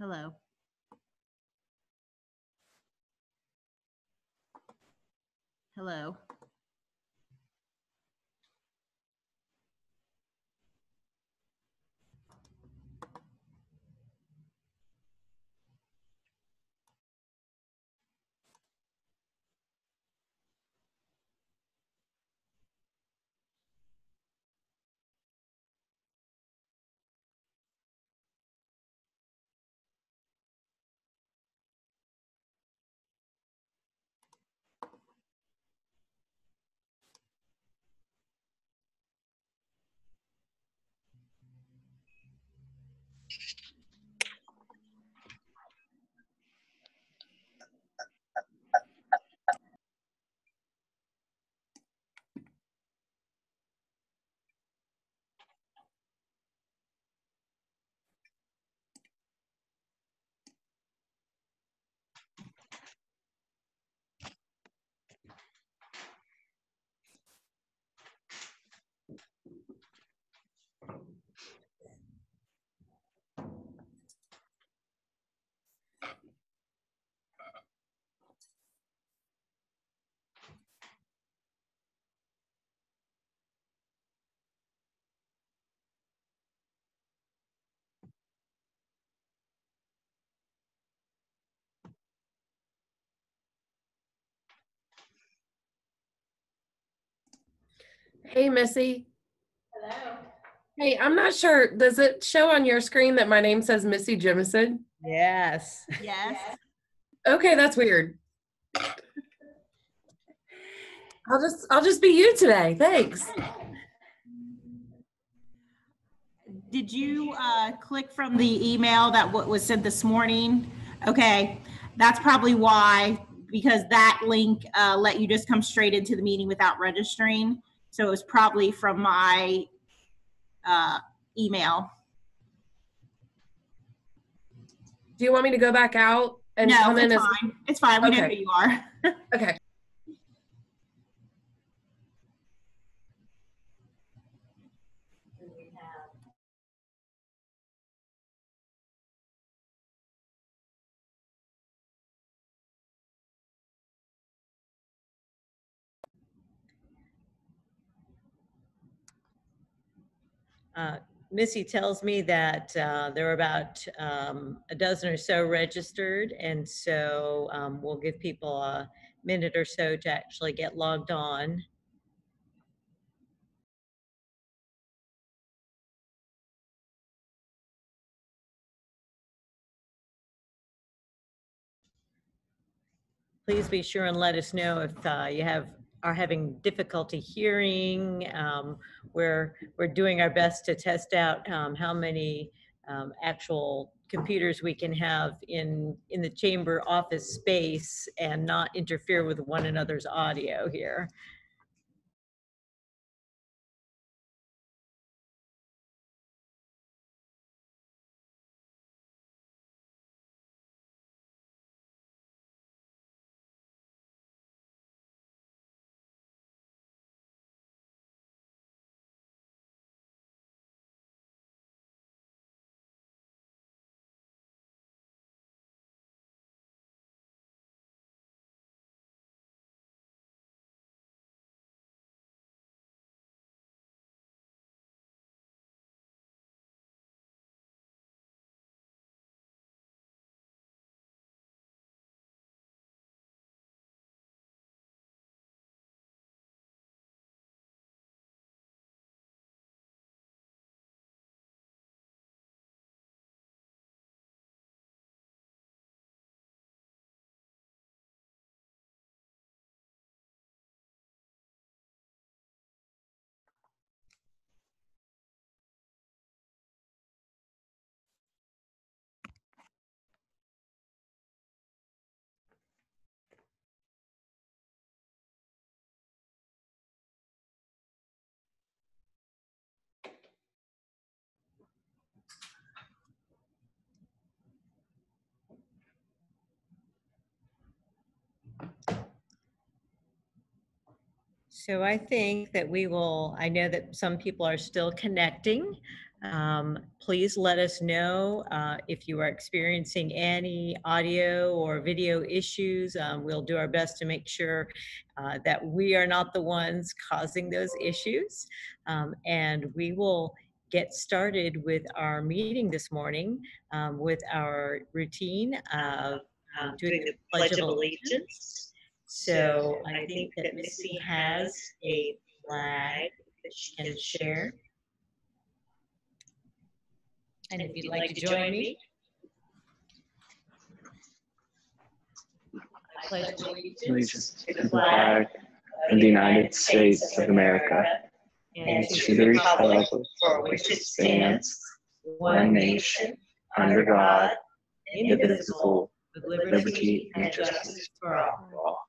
Hello. Hello. Hey, Missy. Hello. Hey, I'm not sure. Does it show on your screen that my name says Missy Jemison? Yes. Yes. Okay, that's weird. I'll just I'll just be you today. Thanks. Did you uh, click from the email that what was sent this morning? Okay, that's probably why, because that link uh, let you just come straight into the meeting without registering. So it was probably from my uh, email. Do you want me to go back out and No, come in it's as fine. It's fine. We know who you are. okay? Uh, Missy tells me that uh, there are about um, a dozen or so registered, and so um, we'll give people a minute or so to actually get logged on. Please be sure and let us know if uh, you have, are having difficulty hearing. Um, We're, we're doing our best to test out um, how many um, actual computers we can have in, in the chamber office space and not interfere with one another's audio here. So I think that we will, I know that some people are still connecting. Um, please let us know uh, if you are experiencing any audio or video issues. Um, we'll do our best to make sure uh, that we are not the ones causing those issues. Um, and we will get started with our meeting this morning um, with our routine of um, doing the Pledge of Allegiance. So I think that Missy has a flag that she can share. And if you'd like to join me. I pledge allegiance to the flag of the United States of America and to the republic for which it stands, one nation, under God, indivisible, with liberty and justice for all.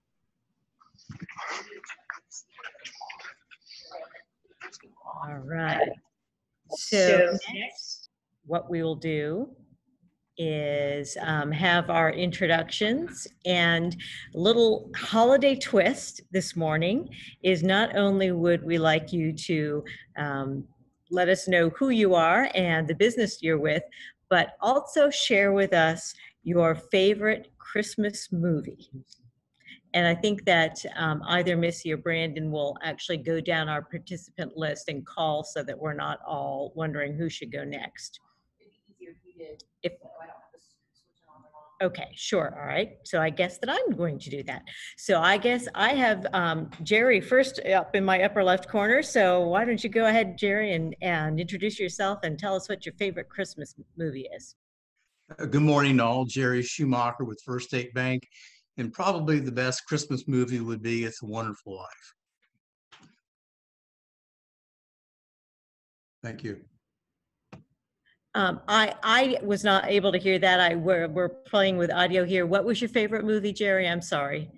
All. Right. So next, what we will do is um, have our introductions and a little holiday twist this morning is not only would we like you to um, let us know who you are and the business you're with, but also share with us your favorite Christmas movie. And I think that um, either Missy or Brandon will actually go down our participant list and call so that we're not all wondering who should go next. If, okay, sure, all right. So I guess that I'm going to do that. So I guess I have um, Jerry first up in my upper left corner. So why don't you go ahead, Jerry, and, and introduce yourself and tell us what your favorite Christmas movie is. Uh, Good morning, all. Jerry Schumacher with First State Bank. And probably the best Christmas movie would be It's a Wonderful Life. Thank you. Um, I, I was not able to hear that. I, we're, we're playing with audio here. What was your favorite movie, Jerry? I'm sorry.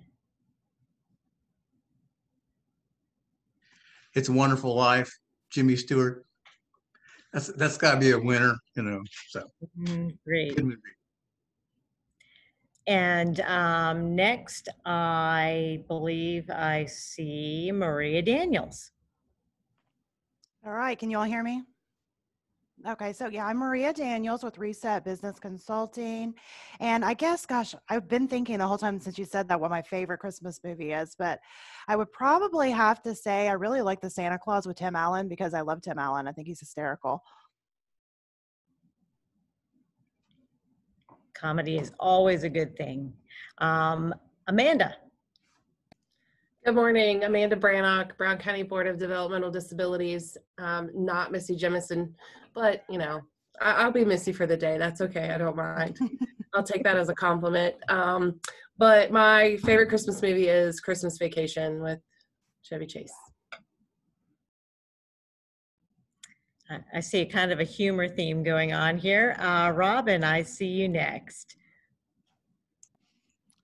It's a Wonderful Life, Jimmy Stewart. That's, that's gotta be a winner, you know, so, Mm, Great. And um, next, I believe I see Maria Daniels. All right, can you all hear me? Okay, so yeah, I'm Maria Daniels with Reset Business Consulting. And I guess, gosh, I've been thinking the whole time since you said that what my favorite Christmas movie is, but I would probably have to say I really like the Santa Claus with Tim Allen because I love Tim Allen. I think he's hysterical. Comedy is always a good thing. Um, Amanda. Good morning, Amanda Brannock, Brown County Board of Developmental Disabilities. Um, not Missy Jemison, but you know, I- I'll be Missy for the day. That's okay. I don't mind. I'll take that as a compliment. Um, but my favorite Christmas movie is Christmas Vacation with Chevy Chase. I- I see kind of a humor theme going on here. Uh, Robin, I see you next.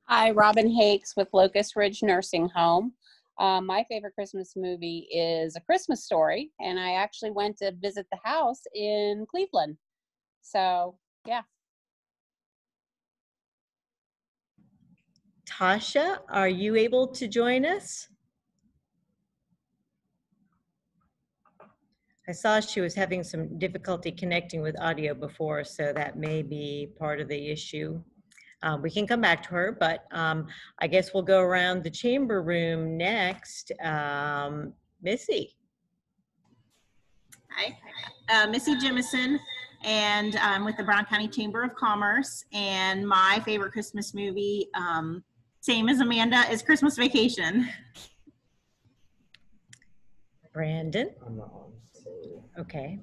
Hi, Robin Hakes with Locust Ridge Nursing Home. Um, my favorite Christmas movie is A Christmas Story, and I actually went to visit the house in Cleveland. So, yeah. Tasha, are you able to join us? I saw she was having some difficulty connecting with audio before, so that may be part of the issue. Um, we can come back to her, but um, I guess we'll go around the chamber room next. Um, Missy. Hi, uh, Missy Jemison, and I'm with the Brown County Chamber of Commerce. And my favorite Christmas movie, um, same as Amanda, is Christmas Vacation. Brandon. Okay.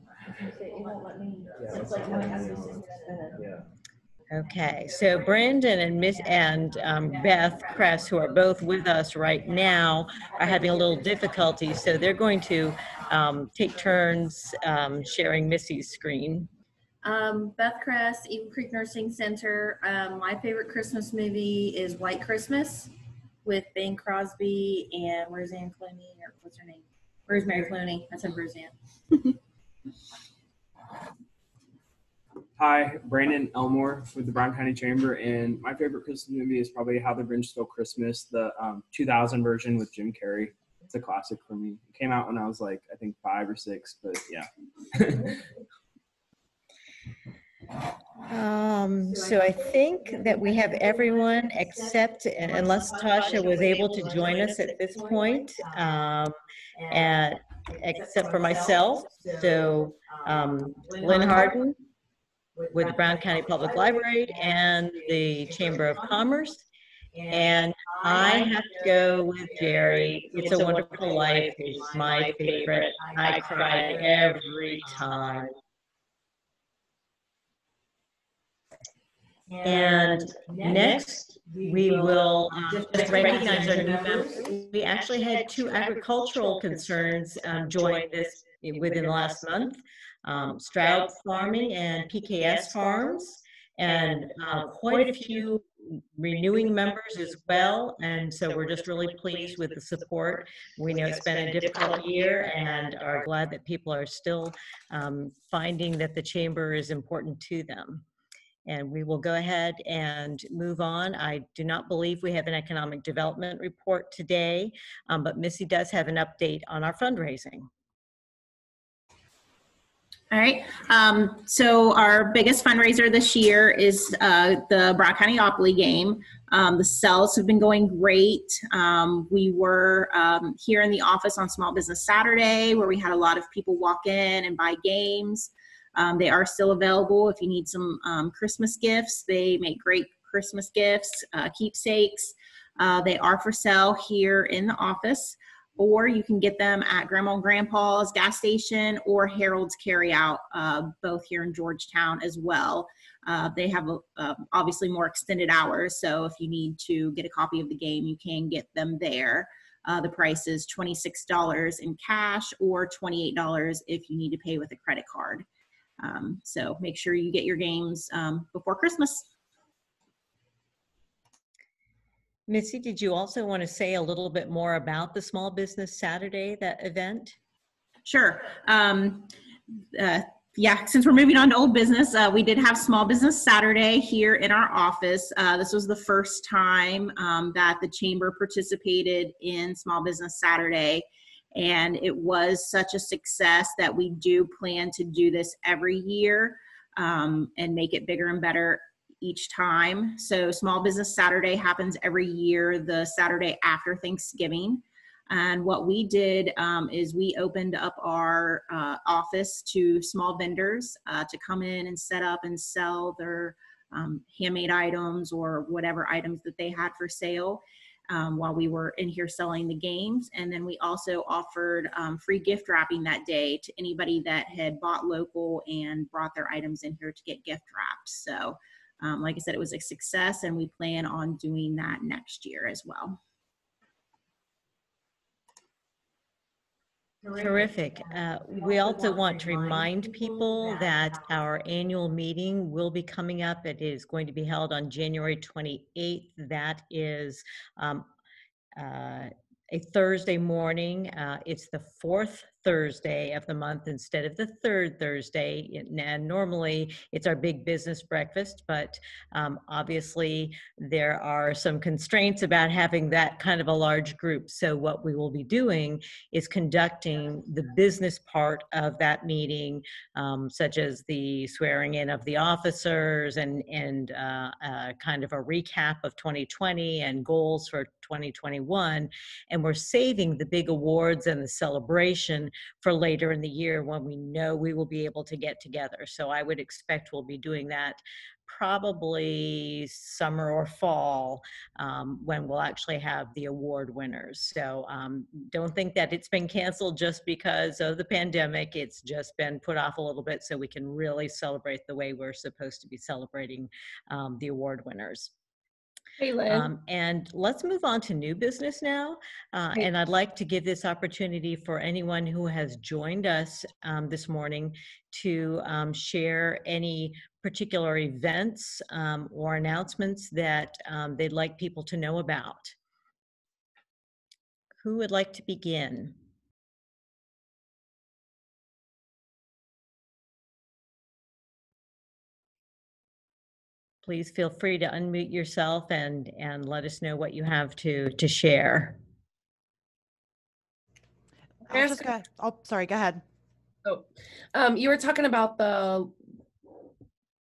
Okay, so Brandon and Miss and um, Beth Kress, who are both with us right now, are having a little difficulty. So they're going to um, take turns um, sharing Missy's screen. Um, Beth Cress, Eagle Creek Nursing Center. Um, my favorite Christmas movie is White Christmas with Bing Crosby and Roseanne Clooney, or what's her name? Rosemary Clooney. I said Roseanne. Hi, Brandon Elmore with the Brown County Chamber, and my favorite Christmas movie is probably How the Grinch Stole Christmas, the um, 2000 version with Jim Carrey. It's a classic for me. It came out when I was like, I think five or six, but yeah. Um, so I think that we have everyone except, unless Tasha was able to join us at this point, um, and, except for myself. So, um, Lynn Harden with the Brown County Public Library and the Chamber of Commerce. And I have to go with Jerry. It's a Wonderful Life is my favorite. I cry every time. And next, we will um, just recognize our new members. We actually had two agricultural concerns um, join this within the last month. Um, Stroud Farming and PKS Farms, and uh, quite a few renewing members as well. And so we're just really pleased with the support. We know it's been a difficult year and are glad that people are still um, finding that the chamber is important to them. And we will go ahead and move on. I do not believe we have an economic development report today, um, but Missy does have an update on our fundraising. All right. Um, so our biggest fundraiser this year is uh, the Brown County Opoly game. Um, the sales have been going great. Um, we were um, here in the office on Small Business Saturday where we had a lot of people walk in and buy games. Um, they are still available if you need some um, Christmas gifts. They make great Christmas gifts, uh, keepsakes. Uh, they are for sale here in the office or you can get them at Grandma and Grandpa's gas station or Harold's Carryout, uh, both here in Georgetown as well. Uh, they have uh, obviously more extended hours, so if you need to get a copy of the game, you can get them there. Uh, the price is $26 in cash or $28 if you need to pay with a credit card. Um, so make sure you get your games um, before Christmas. Missy, did you also want to say a little bit more about the Small Business Saturday, that event? Sure. Um, uh, yeah, since we're moving on to old business, uh, we did have Small Business Saturday here in our office. Uh, this was the first time um, that the chamber participated in Small Business Saturday, and it was such a success that we do plan to do this every year um, and make it bigger and better each time. So, Small Business Saturday happens every year, the Saturday after Thanksgiving. And what we did um, is we opened up our uh, office to small vendors uh, to come in and set up and sell their um, handmade items or whatever items that they had for sale. Um, while we were in here selling the games. And then we also offered um, free gift wrapping that day to anybody that had bought local and brought their items in here to get gift wrapped. So um, like I said, it was a success, and we plan on doing that next year as well. Terrific. Uh, we also want to remind people that our annual meeting will be coming up. It is going to be held on January 28th. That is um, uh, a Thursday morning. Uh, it's the fourth Thursday of the month instead of the third Thursday. And normally it's our big business breakfast, but um, obviously there are some constraints about having that kind of a large group. So what we will be doing is conducting the business part of that meeting, um, such as the swearing in of the officers and, and uh, uh, kind of a recap of 2020 and goals for 2021. And we're saving the big awards and the celebration for later in the year when we know we will be able to get together. So I would expect we'll be doing that probably summer or fall um, when we'll actually have the award winners. So um, don't think that it's been canceled just because of the pandemic. It's just been put off a little bit so we can really celebrate the way we're supposed to be celebrating um, the award winners. Hey, Lynn. Um, and let's move on to new business now. Uh, and I'd like to give this opportunity for anyone who has joined us um, this morning to um, share any particular events um, or announcements that um, they'd like people to know about. Who would like to begin? Please feel free to unmute yourself and, and let us know what you have to, to share. I'll just go, oh, sorry, go ahead. Oh, um, you were talking about the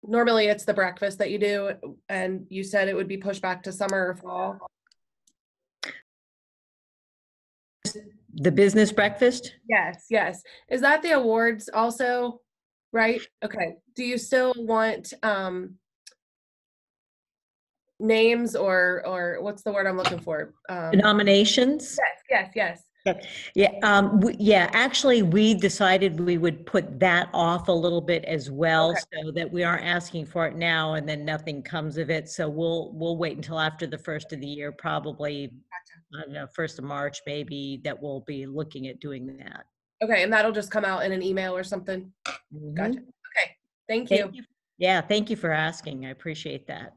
normally it's the breakfast that you do, and you said it would be pushed back to summer or fall. The business breakfast? Yes, yes. Is that the awards also? Right? Okay. Do you still want um names or or what's the word I'm looking for? Um, Nominations? yes, yes, yes. Yeah, um, we- yeah, actually, we decided we would put that off a little bit as well, Okay. so that we aren't asking for it now and then nothing comes of it. So we'll, we'll wait until after the first of the year, probably, I don't know, first of March, maybe, that we'll be looking at doing that. Okay, and that'll just come out in an email or something. Mhm. Gotcha. Okay. Thank you. Thank you. Yeah, thank you for asking. I appreciate that.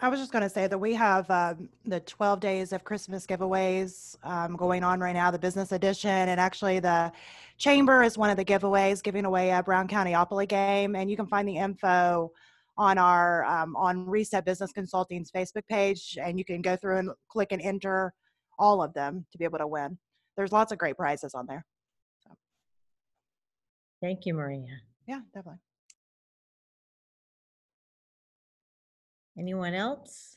I was just going to say that we have um, the 12 days of Christmas giveaways um, going on right now, the business edition. And actually, the chamber is one of the giveaways giving away a Brown County Opoly game. And you can find the info on our um, on Reset Business Consulting's Facebook page. And you can go through and click and enter all of them to be able to win. There's lots of great prizes on there. Thank you, Maria. Yeah, definitely. Anyone else?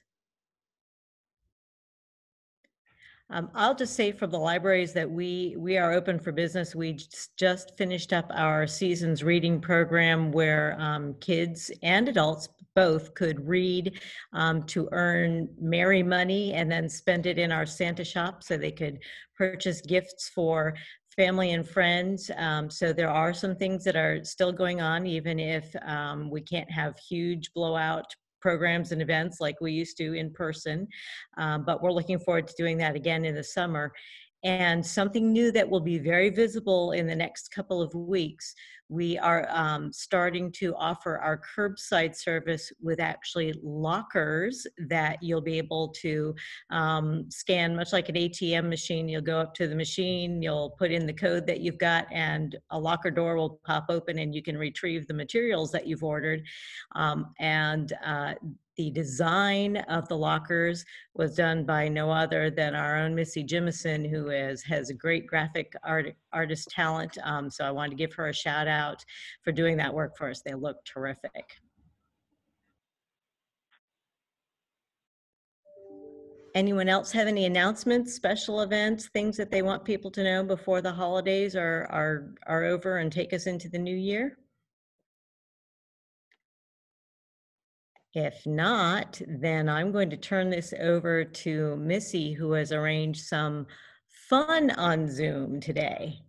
Um, I'll just say for the libraries that we, we are open for business. We just- just finished up our season's reading program where um, kids and adults both could read um, to earn merry money and then spend it in our Santa shop so they could purchase gifts for family and friends. Um, so there are some things that are still going on, even if um, we can't have huge blowout programs and events like we used to in person. Um, but we're looking forward to doing that again in the summer. And something new that will be very visible in the next couple of weeks, we are um, starting to offer our curbside service with actually lockers that you'll be able to um, scan, much like an ATM machine. You'll go up to the machine, you'll put in the code that you've got, and a locker door will pop open and you can retrieve the materials that you've ordered. Um, and uh, the design of the lockers was done by no other than our own Missy Jemison, who is has a great graphic art, artist talent. Um, so I wanted to give her a shout out for doing that work for us. They look terrific. Anyone else have any announcements, special events, things that they want people to know before the holidays are are are over and take us into the new year? If not, then I'm going to turn this over to Missy, who has arranged some fun on Zoom today.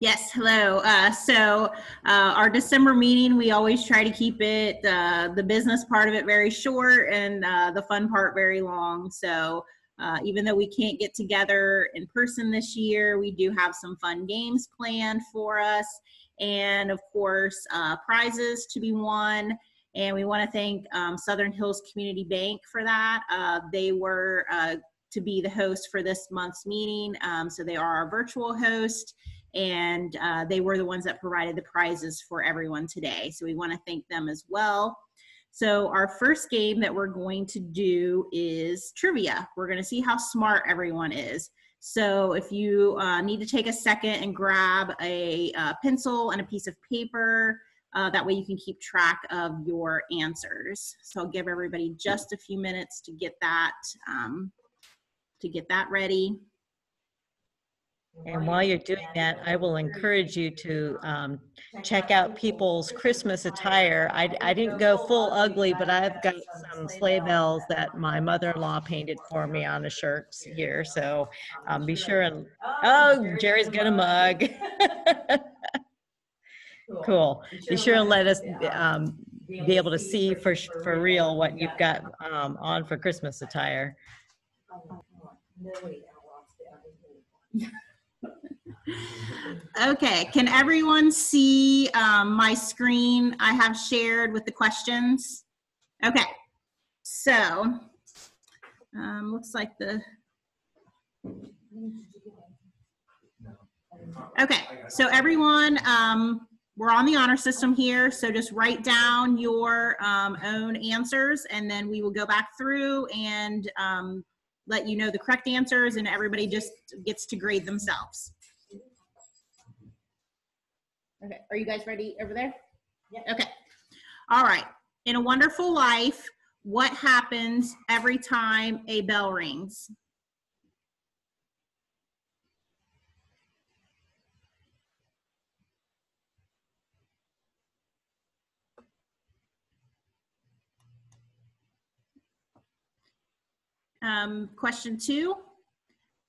Yes, hello. Uh, so uh, our December meeting, we always try to keep it, uh, the business part of it very short and uh, the fun part very long. So uh, even though we can't get together in person this year, we do have some fun games planned for us. And of course, uh, prizes to be won. And we want to thank um, Southern Hills Community Bank for that. They were to be the host for this month's meeting. Um, so they are our virtual host and uh, they were the ones that provided the prizes for everyone today. So we want to thank them as well. So our first game that we're going to do is trivia. We're going to see how smart everyone is. So if you uh, need to take a second and grab a, uh pencil and a piece of paper, uh, that way you can keep track of your answers. So I'll give everybody just a few minutes to get that um, to get that ready. And while you're doing that, I will encourage you to um, check out people's Christmas attire. I, I didn't go full ugly, but I've got some sleigh bells that my mother-in-law painted for me on the shirts here. So um, be sure and, oh, Jerry's got a mug. Cool. Be sure and let us um, be able to see for, for real what you've got um, on for Christmas attire. Okay, can everyone see um, my screen I have shared with the questions? Okay, so um, looks like the. Okay, so everyone, um, we're on the honor system here, so just write down your um, own answers and then we will go back through and um, let you know the correct answers and everybody just gets to grade themselves. Okay, are you guys ready over there? Yeah. Okay. All right. In a wonderful life, what happens every time a bell rings? Um, question two,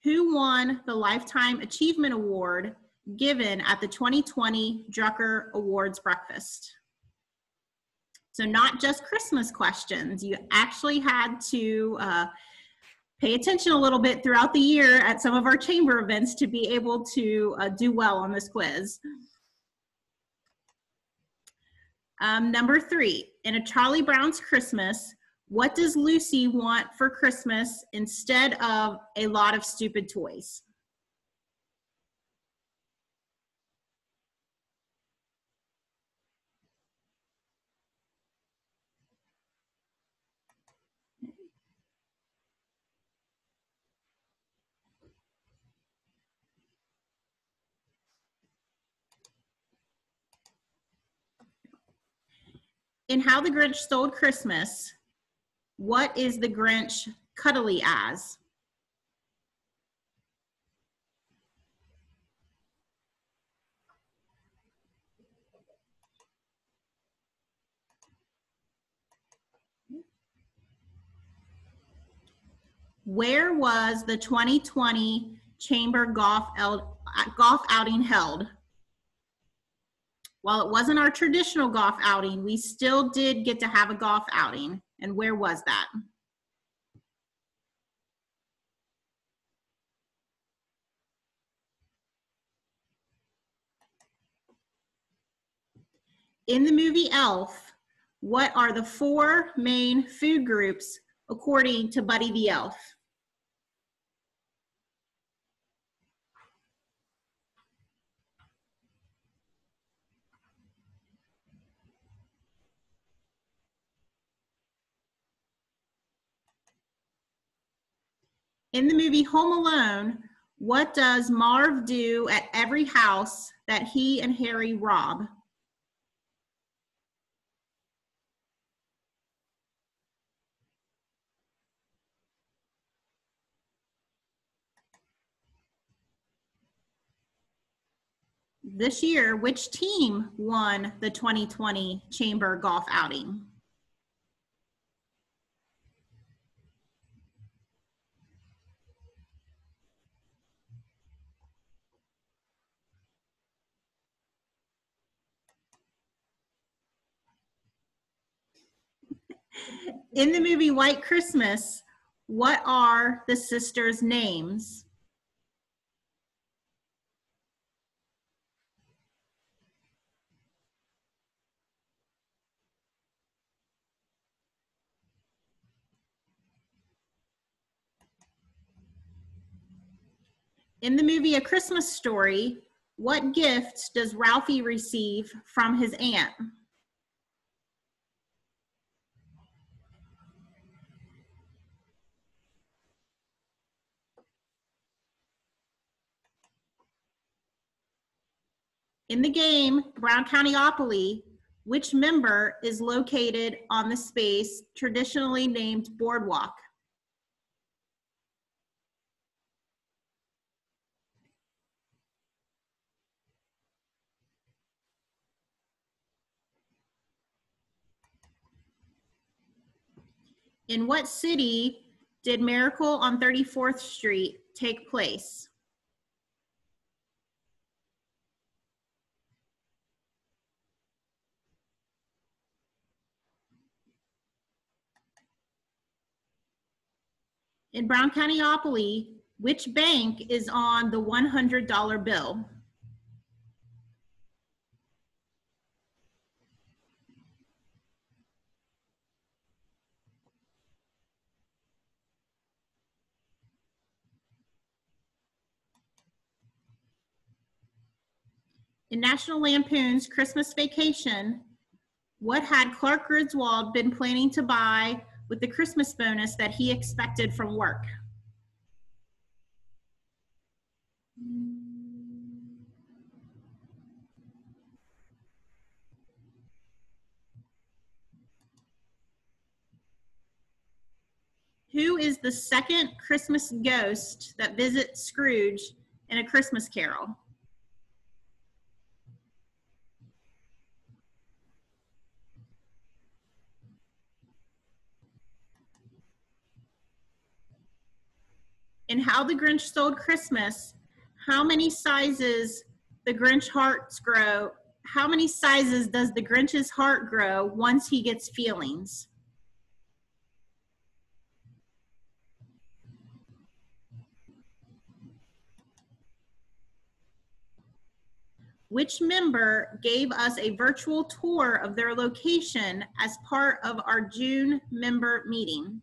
who won the Lifetime Achievement Award given at the 2020 Drucker Awards breakfast? So not just Christmas questions, you actually had to uh, pay attention a little bit throughout the year at some of our chamber events to be able to uh, do well on this quiz. Um, number three, in a Charlie Brown's Christmas, what does Lucy want for Christmas instead of a lot of stupid toys? In How the Grinch Stole Christmas, what is the Grinch cuddly as? Where was the 2020 Chamber Golf, El- uh, golf outing held? While it wasn't our traditional golf outing, we still did get to have a golf outing. And where was that? In the movie Elf, what are the four main food groups according to Buddy the Elf? In the movie Home Alone, what does Marv do at every house that he and Harry rob? This year, which team won the 2020 Chamber Golf outing? In the movie White Christmas, what are the sisters' names? In the movie A Christmas Story, what gift does Ralphie receive from his aunt? In the game, Brown County-opoly, which member is located on the space traditionally named Boardwalk? In what city did Miracle on 34th Street take place? In Brown County-opoly, which bank is on the $100 bill? In National Lampoon's Christmas Vacation, what had Clark Griswold been planning to buy with the Christmas bonus that he expected from work? Who is the second Christmas ghost that visits Scrooge in A Christmas Carol? In How the Grinch Stole Christmas, how many sizes the Grinch hearts grow? How many sizes does the Grinch's heart grow once he gets feelings? Which member gave us a virtual tour of their location as part of our June member meeting?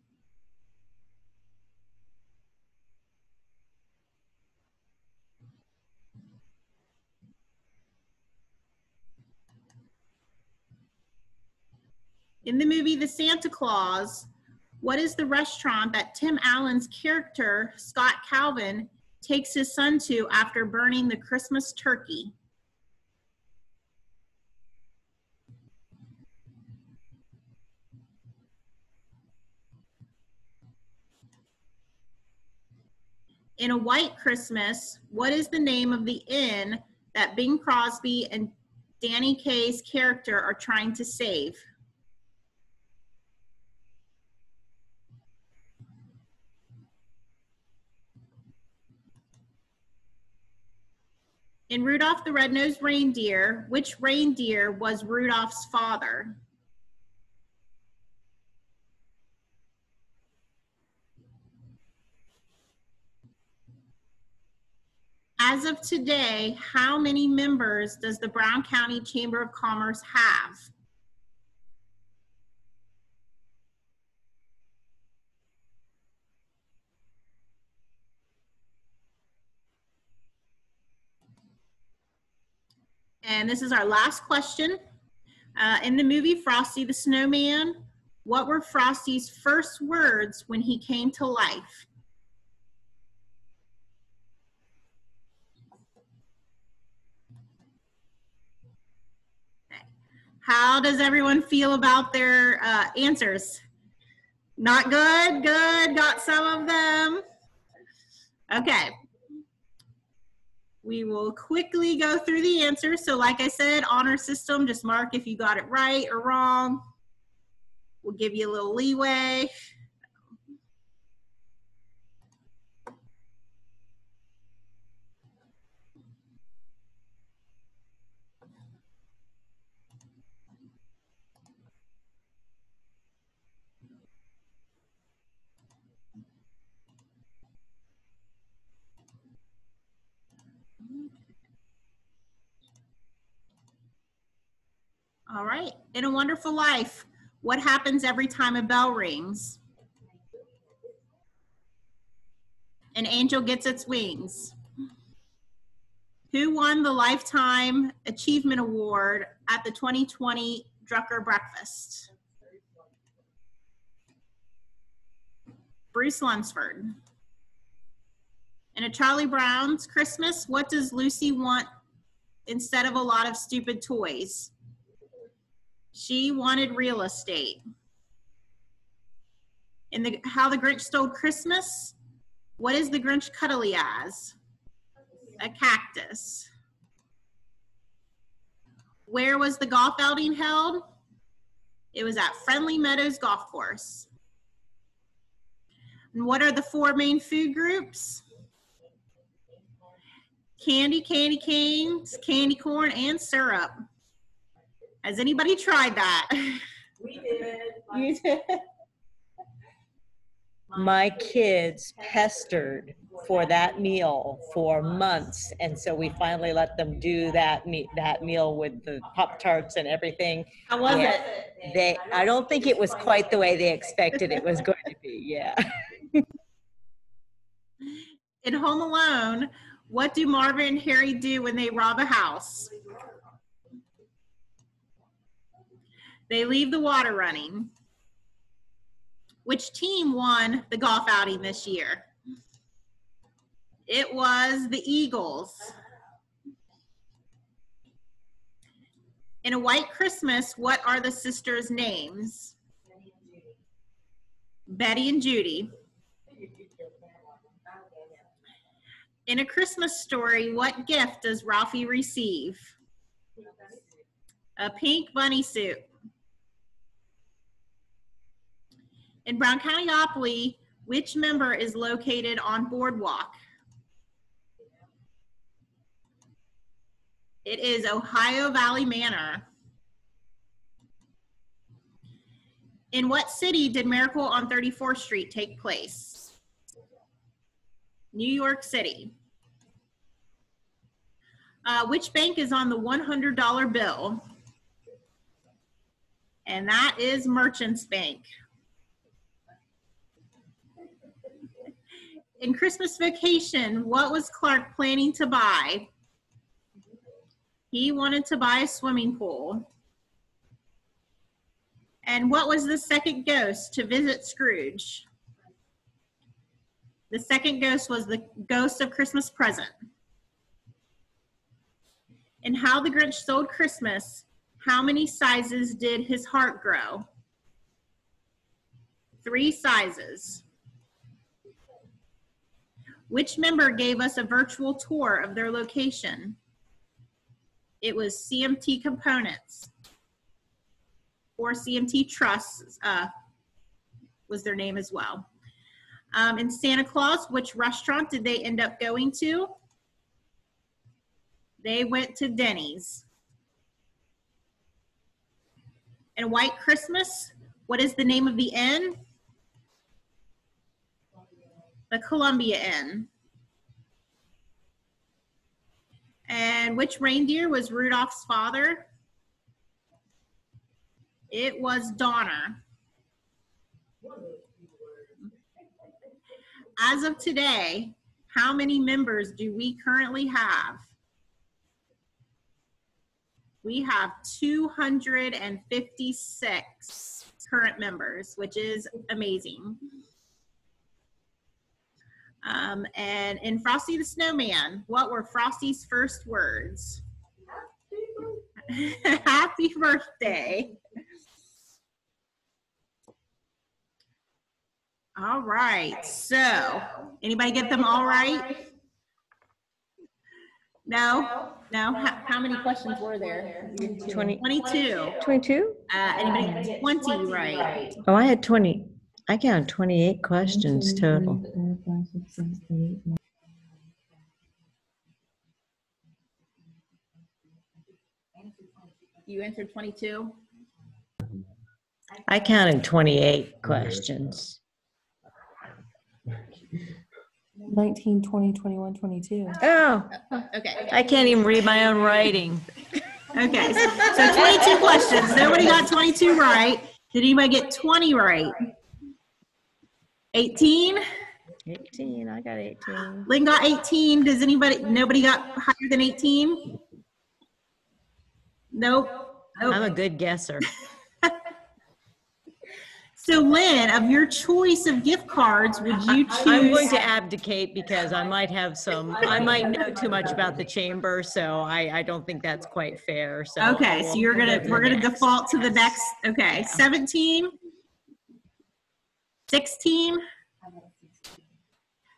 In the movie The Santa Claus, what is the restaurant that Tim Allen's character, Scott Calvin, takes his son to after burning the Christmas turkey? In A White Christmas, what is the name of the inn that Bing Crosby and Danny Kaye's character are trying to save? In Rudolph the Red-Nosed Reindeer, which reindeer was Rudolph's father? As of today, how many members does the Brown County Chamber of Commerce have? And this is our last question. Uh, in the movie Frosty the Snowman, what were Frosty's first words when he came to life? How does everyone feel about their uh, answers? Not good, good, got some of them. Okay. We will quickly go through the answers. So like I said, honor system, just mark if you got it right or wrong. We'll give you a little leeway. All right. In a wonderful life, what happens every time a bell rings? An angel gets its wings. Who won the Lifetime Achievement Award at the 2020 Drucker Breakfast? Bruce Lunsford. In a Charlie Brown's Christmas, what does Lucy want instead of a lot of stupid toys? She wanted real estate. In the How the Grinch Stole Christmas, what is the Grinch cuddly as? A cactus. Where was the golf outing held? It was at Friendly Meadows Golf Course. And what are the four main food groups? Candy, candy canes, candy corn, and syrup. Has anybody tried that? We did. You did? My kids pestered for that meal for months, and so we finally let them do that meat, that meal with the Pop Tarts and everything. How was Yeah. it? They, I don't think it was quite the way they expected it was going to be, yeah. In Home Alone, what do Marvin and Harry do when they rob a house? They leave the water running. Which team won the golf outing this year? It was the Eagles. In a white Christmas, what are the sisters' names? Betty and Judy. In a Christmas story, what gift does Ralphie receive? A pink bunny suit. In Brown County Opoly, which member is located on Boardwalk? It is Ohio Valley Manor. In what city did Miracle on 34th Street take place? New York City. Uh, which bank is on the $100 bill? And that is Merchants Bank. In Christmas vacation, what was Clark planning to buy? He wanted to buy a swimming pool. And what was the second ghost to visit Scrooge? The second ghost was the ghost of Christmas present. And how the Grinch stole Christmas, how many sizes did his heart grow? Three sizes. Which member gave us a virtual tour of their location? It was CMT Components or CMT Trusts uh, was their name as well. Um, in Santa Claus, which restaurant did they end up going to? They went to Denny's. And White Christmas, what is the name of the inn? The Columbia Inn. And which reindeer was Rudolph's father? It was Donner. As of today, how many members do we currently have? We have 256 current members, which is amazing. Um, and in Frosty the Snowman, what were Frosty's first words? Happy birthday. All right, so anybody get them all right? No? No? How, how many questions were there? 20, 22. 22? Uh, anybody get 20 right? Oh, I had 20. I counted 28 questions total. You answered 22? I counted 28 questions. 19, 20, 21, 22. Oh, Okay. I can't even read my own writing. Okay, so so 22 questions. Nobody got 22 right. Did anybody get 20 right? 18? 18, I got 18. Lynn got 18. Does anybody, nobody got higher than 18? Nope. I'm a good guesser. So Lynn, of your choice of gift cards, would you choose? I'm going to abdicate because I might have some, I might know too much about the chamber, so I, I don't think that's quite fair, so. Okay, so you're gonna, we're gonna default to the next, okay, 17? 16?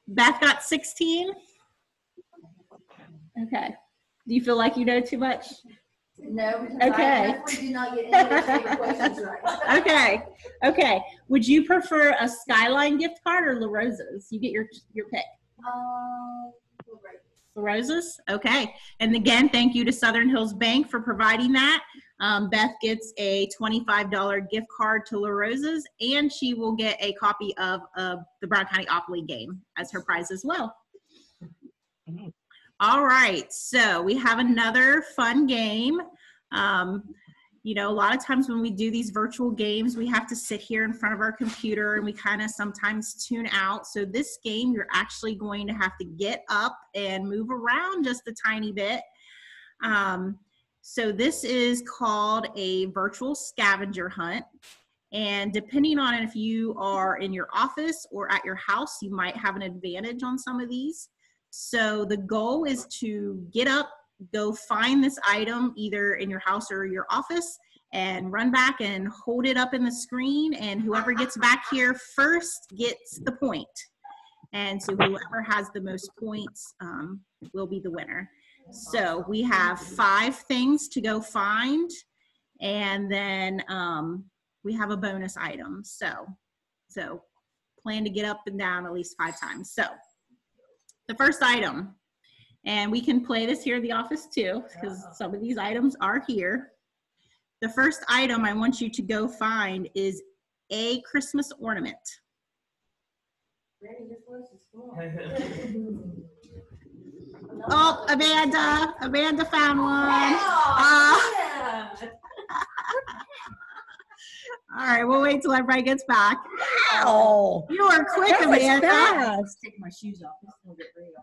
Beth got 16? Okay. Do you feel like you know too much? No, Okay. I definitely not get any questions right. Okay, okay. Would you prefer a Skyline gift card or La Rosa's? You get your, your pick. Um, right. La Rosa's? Okay. And again, thank you to Southern Hills Bank for providing that. Um, Beth gets a $25 gift card to La Rosa's and she will get a copy of, of the Brown County Opoly game as her prize as well. All right, so we have another fun game. Um, you know, a lot of times when we do these virtual games, we have to sit here in front of our computer and we kind of sometimes tune out. So this game, you're actually going to have to get up and move around just a tiny bit. Um, so this is called a virtual scavenger hunt. And depending on if you are in your office or at your house, you might have an advantage on some of these. So the goal is to get up, go find this item either in your house or your office, and run back and hold it up in the screen and whoever gets back here first gets the point. And so whoever has the most points um, will be the winner. So we have five things to go find and then um, we have a bonus item. So, so plan to get up and down at least five times. So the first item, and we can play this here in the office too, because some of these items are here. The first item I want you to go find is a Christmas ornament. Oh, Amanda, Amanda found one. Uh, all right, we'll wait till everybody gets back. Oh. You are quick, That was Amanda. fast. Take my shoes off. This will get real.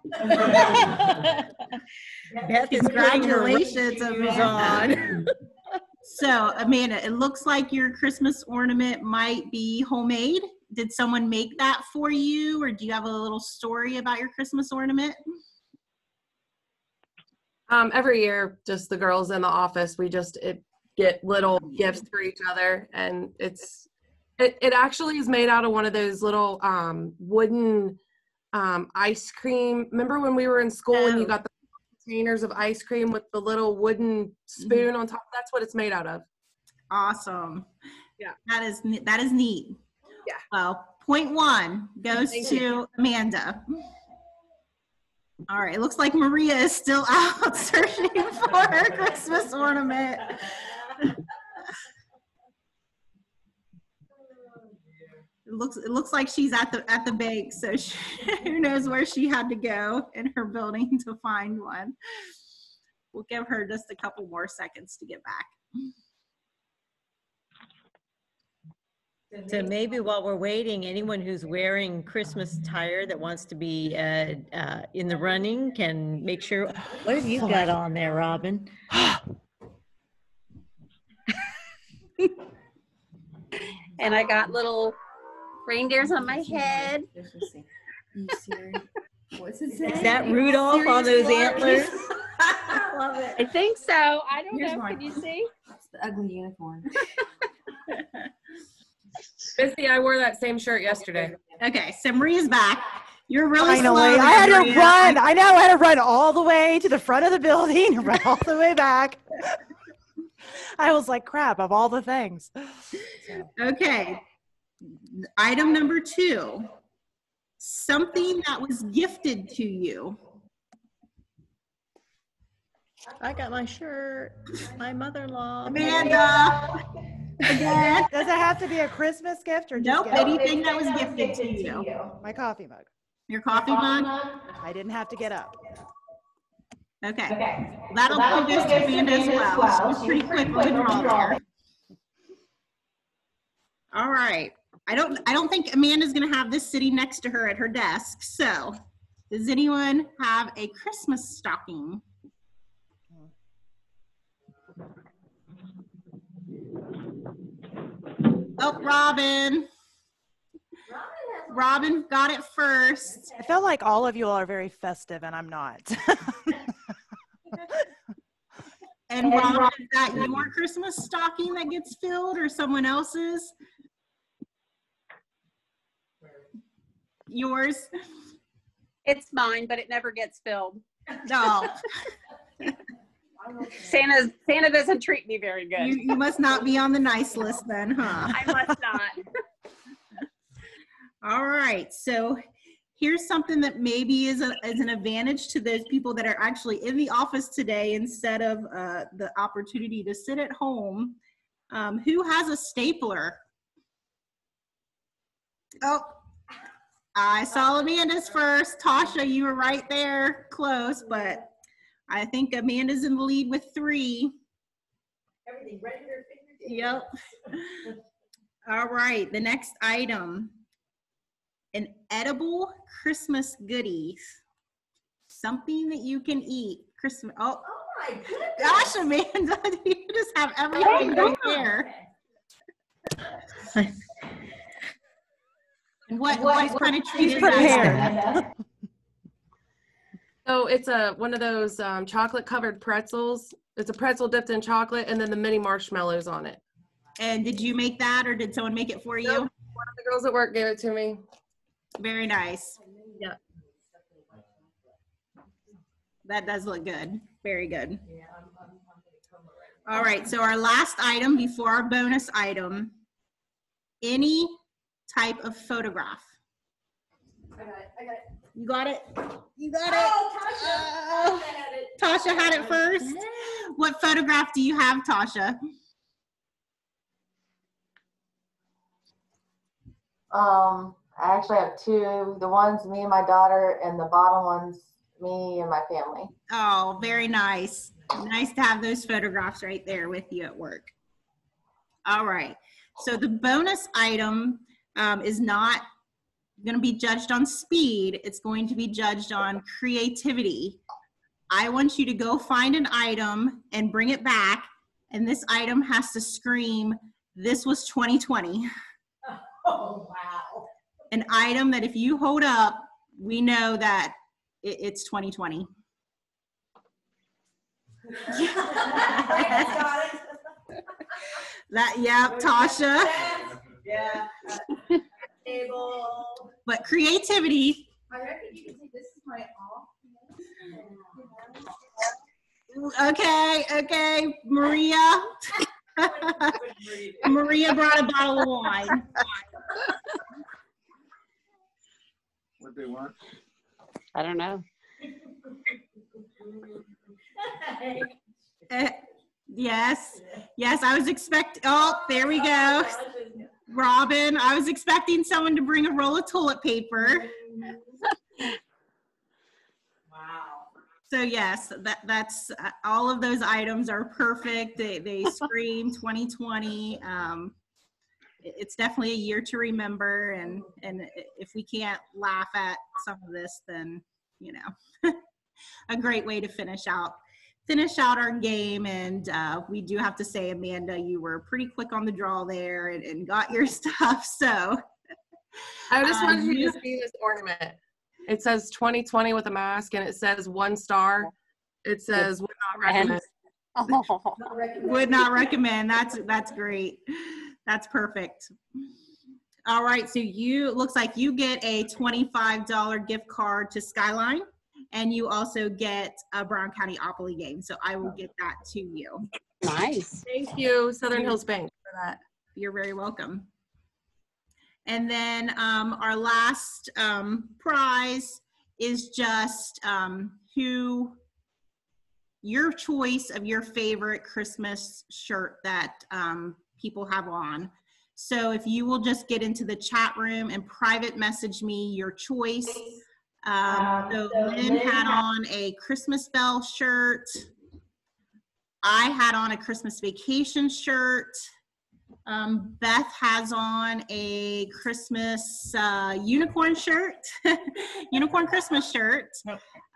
Beth is putting her Congratulations, shoes Amanda. So, Amanda, it looks like your Christmas ornament might be homemade. Did someone make that for you, or do you have a little story about your Christmas ornament? Um, every year, just the girls in the office, we just it, get little gifts for each other, and it's it, it actually is made out of one of those little um, wooden um, ice cream. Remember when we were in school and you Oh. got the containers of ice cream with the little wooden spoon on top? That's what it's made out of. Awesome. Yeah. That is that is neat. Yeah. Well, point one goes Thank to Amanda. All right, it looks like Maria is still out searching for her Christmas ornament. It looks it looks like she's at the at the bank, so she, who knows where she had to go in her building to find one. We'll give her just a couple more seconds to get back. So maybe while we're waiting, anyone who's wearing Christmas attire that wants to be uh, uh, in the running can make sure. What have you got on there, Robin? And I got little reindeers on my head. What's it say? Is that Rudolph on those antlers? I Love it. I think so. I don't Here's know. mine. Can you see? It's the ugly unicorn. Missy, I wore that same shirt yesterday. Okay, so Maria's back. You're really Finally, slow. I had there, to run. I know I had to run all the way to the front of the building, run all the way back. I was like, crap, of all the things. Okay. Item number two. Something that was gifted to you. I got my shirt, my mother-in-law. Amanda. Again. Does it have to be a Christmas gift or just Nope, get anything that was gifted to you. my coffee mug? Your coffee mug? I didn't have to get up. Okay. okay. That'll go goes to Amanda as well. She was pretty quick on the there. All right. I don't, I don't think Amanda's gonna have this sitting next to her at her desk. So does anyone have a Christmas stocking? Oh, Robin. Robin got it first. I feel like all of you all are very festive and I'm not. And Robin, is that your Christmas stocking that gets filled or someone else's? Yours? It's mine, but it never gets filled. No, Santa Santa doesn't treat me very you, good. you must not be on the nice list then, huh? I must not. All right, so here's something that maybe is, a, is an advantage to those people that are actually in the office today instead of uh, the opportunity to sit at home. Um, who has a stapler? Oh, I saw Amanda's first. Tasha, you were right there, close, but I think Amanda's in the lead with three. Everything right at her fingertips. Yep. All right, the next item. An edible Christmas goodies. Something that you can eat. Christmas. Oh, Oh my goodness. gosh, Amanda, you just have everything oh right there. What, what kind of treat is that? Prepared. So it's a one of those um, chocolate covered pretzels, It's a pretzel dipped in chocolate and then the mini marshmallows on it. And did you make that or did someone make it for you? Nope. One of the girls at work gave it to me. Very nice. Yeah. That does look good. Very good. All right, so our last item before our bonus item, any type of photograph. You got it? You got it? You got it. oh, Tasha had it first? What photograph do you have, Tasha? Um, I actually have two. The one's me and my daughter, and the bottom one's me and my family. Oh, very nice. Nice to have those photographs right there with you at work. All right. So the bonus item um, is not going to be judged on speed. It's going to be judged on creativity. I want you to go find an item and bring it back. And this item has to scream, this was 2020. Oh, wow. An item that if you hold up, we know that it, it's 2020. That, yep, Tasha. Yeah. Table. But creativity, I reckon you can say this is my off. okay, okay, Maria. Maria brought a bottle of wine. What they want? I don't know. Eh, Yes, yes, I was expecting. oh, there we go. Robin, I was expecting someone to bring a roll of toilet paper. Wow. So yes, that, that's, uh, all of those items are perfect. They, they scream 2020. Um, it's definitely a year to remember and, and if we can't laugh at some of this, then, you know, a great way to finish out, finish out our game. And, uh, we do have to say, Amanda, you were pretty quick on the draw there and, and got your stuff. So, I just Um, wanted you you- to see this ornament. It says 2020 with a mask and it says one star. It says would not recommend. Oh, would not recommend. That's that's great. That's perfect. All right, so you looks like you get a twenty-five dollar gift card to Skyline, and you also get a Brown County Opoly game. So I will get that to you. nice. Thank you, Southern Hills Bank, for that. You're very welcome. And then um, our last um, prize is just um, who your choice of your favorite Christmas shirt that um, people have on. So if you will just get into the chat room and private message me your choice. Um, Um, so Lynn had on a Christmas bell shirt. I had on a Christmas vacation shirt. Um, Beth has on a Christmas uh, unicorn shirt, unicorn Christmas shirt.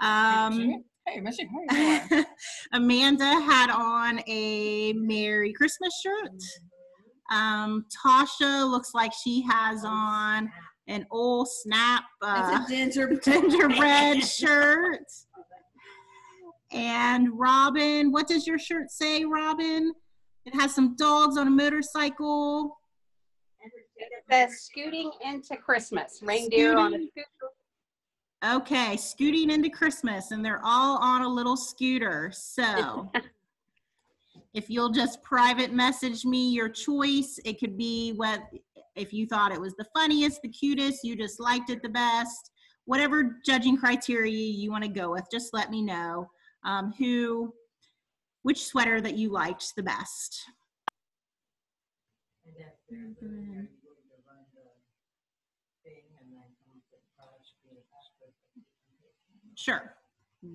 Um, Hey, Missy, how? Amanda had on a Merry Christmas shirt. Um, Tasha looks like she has on an old snap uh, It's a gingerbread. gingerbread shirt. And Robin, what does your shirt say, Robin? It has some dogs on a motorcycle. It says scooting into Christmas, reindeer on a scooter. Okay, scooting into Christmas, and they're all on a little scooter. So if you'll just private message me your choice, it could be what if you thought it was the funniest, the cutest, you just liked it the best, whatever judging criteria you want to go with, just let me know um, who, which sweater that you liked the best. Sure,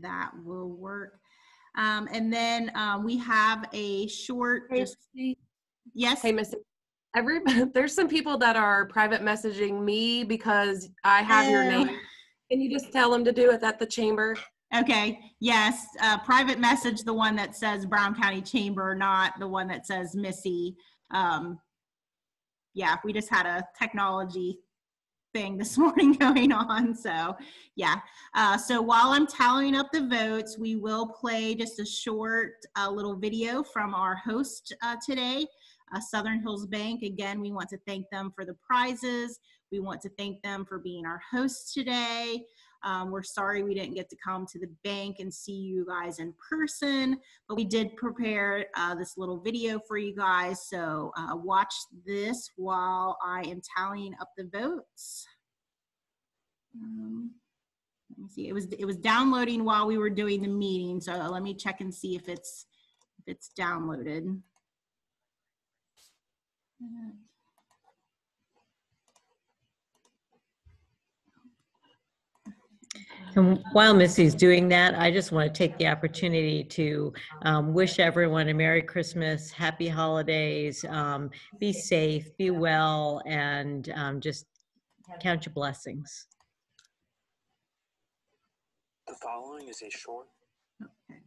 that will work. Um, and then um, we have a short, Hey, just, yes, Hey, Missy. Every, there's some people that are private messaging me because I have your name. Can you just tell them to do it at the chamber? okay, yes, uh, private message, the one that says Brown County Chamber, not the one that says Missy. Um, yeah, we just had a technology thing this morning going on. So, yeah. Uh, so while I'm tallying up the votes, we will play just a short uh, little video from our host uh, today, uh, Southern Hills Bank. Again, we want to thank them for the prizes. We want to thank them for being our hosts today. Um, we're sorry we didn't get to come to the bank and see you guys in person, but we did prepare uh, this little video for you guys. So uh, watch this while I am tallying up the votes. Um, let me see. It was it was downloading while we were doing the meeting, so let me check and see if it's if it's downloaded. And while Missy's doing that, I just want to take the opportunity to um, wish everyone a Merry Christmas, Happy Holidays, um, be safe, be well, and um, just count your blessings. The following is a short. Okay.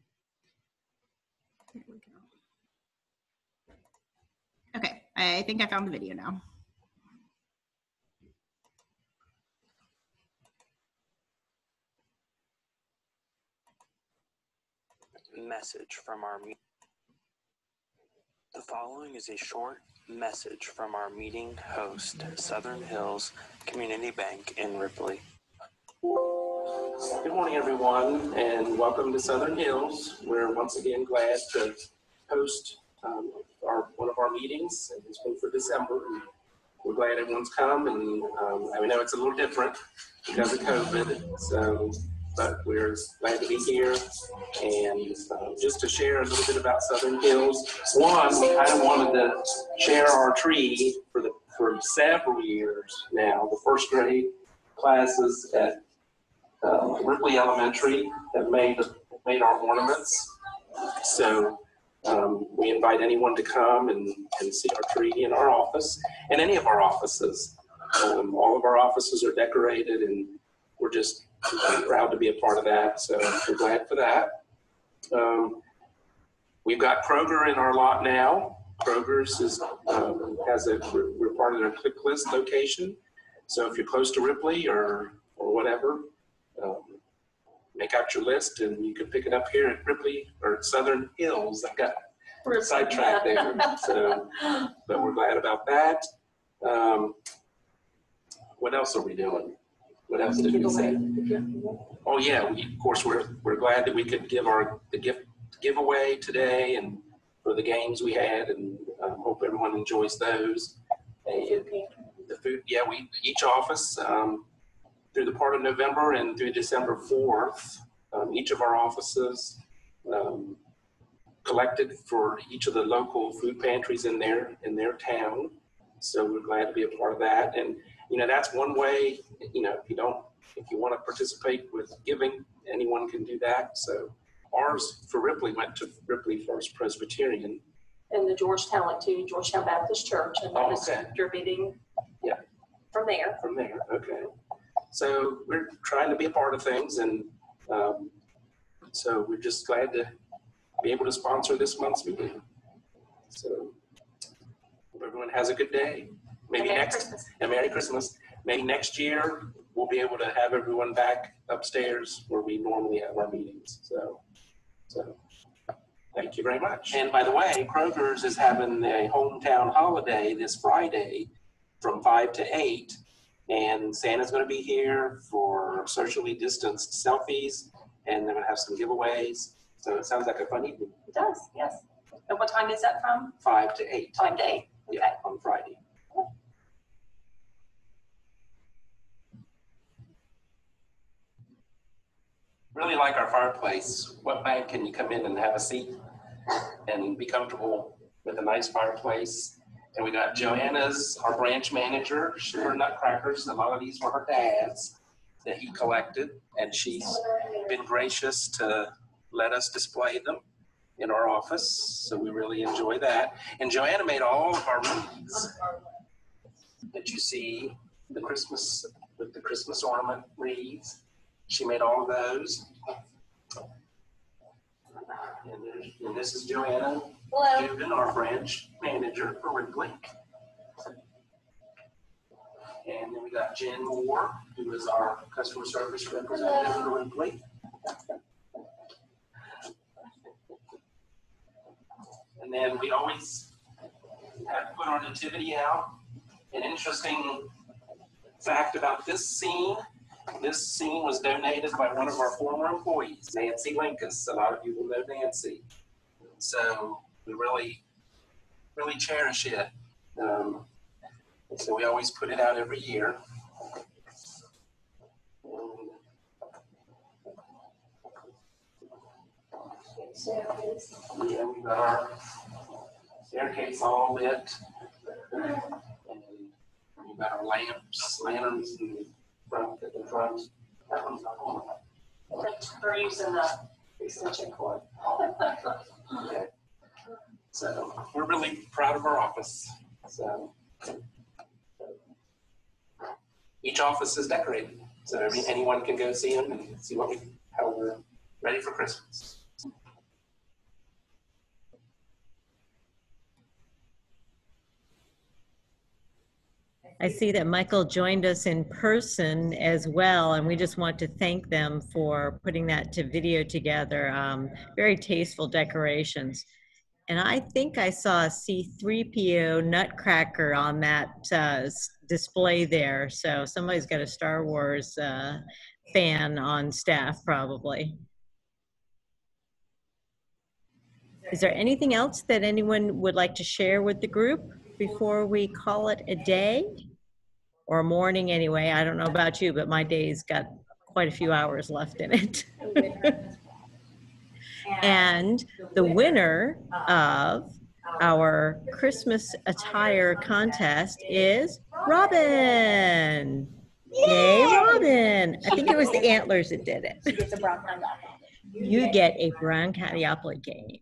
There we go. Okay, I think I found the video now. message from our me- the following is a short message from our meeting host southern hills community bank in ripley Good morning, everyone, and welcome to Southern Hills. We're once again glad to host um, our, one of our meetings, it's been for December. and We're glad everyone's come, and um, I know it's a little different because of COVID, so, but we're glad to be here. And uh, just to share a little bit about Southern Hills, one, we kind of wanted to share our tree for the, for several years now. The first grade classes at uh, Ripley Elementary have made, made our ornaments. So um, we invite anyone to come and, and see our tree in our office and any of our offices. Um, all of our offices are decorated and we're just proud to be a part of that. So we're glad for that. Um, we've got Kroger in our lot now. Kroger's is, um, has a, we're, we're part of their ClickList location. So if you're close to Ripley or, or whatever, um, make out your list and you can pick it up here at Ripley or Southern Hills. I got sidetracked there. So, but we're glad about that. Um, what else are we doing? What else did we say? Oh yeah, we, of course we're we're glad that we could give our the gift giveaway today and for the games we had and um, hope everyone enjoys those. And the food, yeah, we each office. Um, through the part of November and through December 4th, um, each of our offices um, collected for each of the local food pantries in their in their town. So we're glad to be a part of that. And you know that's one way. You know if you don't if you want to participate with giving, anyone can do that. So ours for Ripley went to Ripley First Presbyterian. And the Georgetown went to Georgetown Baptist Church and that Oh, was distributing Yeah. from there. from there. Okay. So we're trying to be a part of things and um, so we're just glad to be able to sponsor this month's meeting. So hope everyone has a good day. Maybe Merry next, Christmas. and Merry Christmas. Maybe next year we'll be able to have everyone back upstairs where we normally have our meetings. So, so thank you very much. And by the way, Kroger's is having a hometown holiday this Friday from five to eight. And Santa's going to be here for socially distanced selfies, and they're going to have some giveaways. So it sounds like a fun evening. It does, yes. And what time is that from? Five to eight. Five to eight. Yeah, on Friday. Really like our fireplace. What night can you come in and have a seat and be comfortable with a nice fireplace? And we got Joanna's, our branch manager, sugar nutcrackers. A lot of these were her dad's that he collected, and she's been gracious to let us display them in our office. So we really enjoy that. And Joanna made all of our wreaths that you see, the Christmas with the Christmas ornament wreaths. She made all of those. And, and this is Joanna Hello. Our branch manager for Ripley. And then we got Jen Moore, who is our customer service representative locally. And then we always have put our nativity out. An interesting fact about this scene, this scene was donated by one of our former employees, Nancy Linkus. A lot of you will know Nancy. So we really, really cherish it. Um, so we always put it out every year. Yeah, we got our staircase all lit. And we got our lamps, lanterns in the front, at the front. That one's not on. We're using the extension cord. Okay. So we're really proud of our office. So each office is decorated, so every, anyone can go see them and see what we, how we're ready for Christmas. I see that Michael joined us in person as well, and we just want to thank them for putting that to video together. Um, very tasteful decorations. And I think I saw a C3PO Nutcracker on that uh, display there. So somebody's got a Star Wars uh, fan on staff, probably. Is there anything else that anyone would like to share with the group before we call it a day? Or a morning anyway. I don't know about you, but my day's got quite a few hours left in it. And the winner of our Christmas attire contest is Robin. Yay, Robin. I think it was the antlers that did it. It's a brown county You get a Brown Applet game.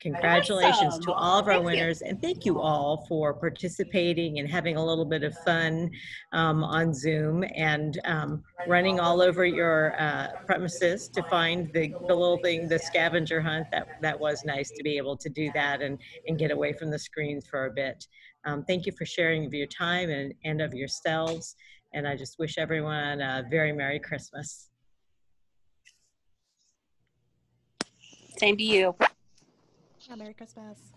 Congratulations to all of our winners, and thank you all for participating and having a little bit of fun um, on Zoom and um, running all over your uh, premises to find the, the little thing, the scavenger hunt. That that was nice to be able to do that and and get away from the screens for a bit. Um, thank you for sharing of your time and, and of yourselves. And I just wish everyone a very Merry Christmas. Same to you. Merry Christmas.